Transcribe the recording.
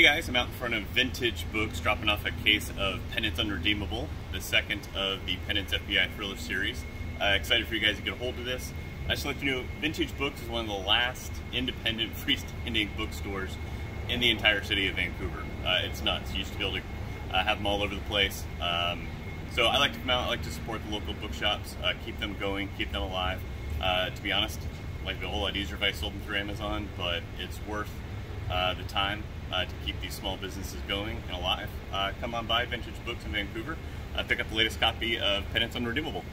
Hey guys, I'm out in front of Vintage Books dropping off a case of Penance Unredeemable, the second of the Penance FBI Thriller series. Uh, excited for you guys to get a hold of this. I just let you know, Vintage Books is one of the last independent freestanding bookstores in the entire city of Vancouver. Uh, it's nuts. You used to be able to uh, have them all over the place. Um, so I like to come out, I like to support the local bookshops, uh, keep them going, keep them alive. Uh, to be honest, like a whole lot easier if I sold them through Amazon, but it's worth uh, the time uh, to keep these small businesses going and alive. Uh, come on by Vintage Books in Vancouver. Uh, pick up the latest copy of Penance Unredeemable.